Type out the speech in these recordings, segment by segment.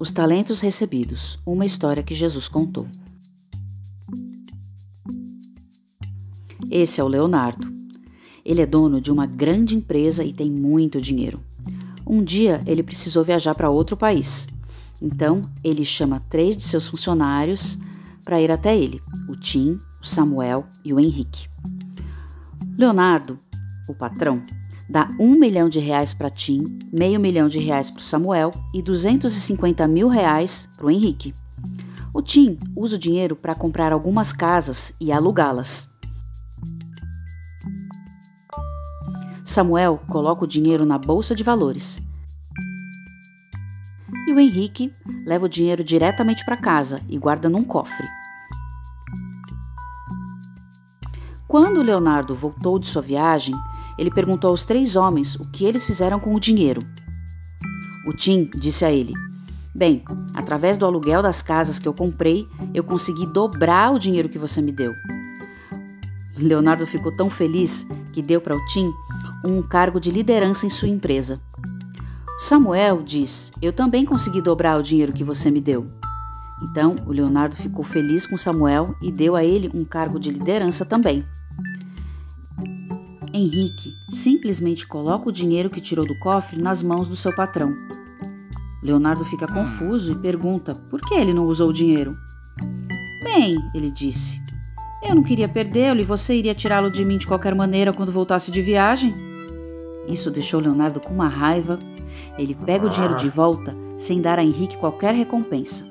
Os talentos recebidos, uma história que Jesus contou. Esse é o Leonardo. Ele é dono de uma grande empresa e tem muito dinheiro. Um dia ele precisou viajar para outro país. Então ele chama três de seus funcionários para ir até ele: o Tim, o Samuel e o Henrique. Leonardo, o patrão, dá um milhão de reais para Tim, meio milhão de reais para o Samuel e 250 mil reais para o Henrique. O Tim usa o dinheiro para comprar algumas casas e alugá-las. Samuel coloca o dinheiro na bolsa de valores. E o Henrique leva o dinheiro diretamente para casa e guarda num cofre. Quando Leonardo voltou de sua viagem, ele perguntou aos três homens o que eles fizeram com o dinheiro. O Tim disse a ele: Bem, através do aluguel das casas que eu comprei, eu consegui dobrar o dinheiro que você me deu. Leonardo ficou tão feliz que deu para o Tim um cargo de liderança em sua empresa. Samuel diz: Eu também consegui dobrar o dinheiro que você me deu. Então, o Leonardo ficou feliz com Samuel e deu a ele um cargo de liderança também. Henrique simplesmente coloca o dinheiro que tirou do cofre nas mãos do seu patrão. Leonardo fica confuso e pergunta por que ele não usou o dinheiro. Bem, ele disse, eu não queria perdê-lo e você iria tirá-lo de mim de qualquer maneira quando voltasse de viagem. Isso deixou Leonardo com uma raiva. Ele pega o dinheiro de volta sem dar a Henrique qualquer recompensa.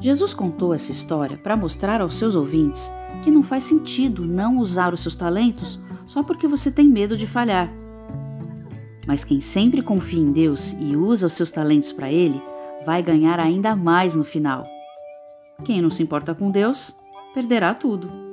Jesus contou essa história para mostrar aos seus ouvintes que não faz sentido não usar os seus talentos só porque você tem medo de falhar. Mas quem sempre confia em Deus e usa os seus talentos para Ele, vai ganhar ainda mais no final. Quem não se importa com Deus, perderá tudo.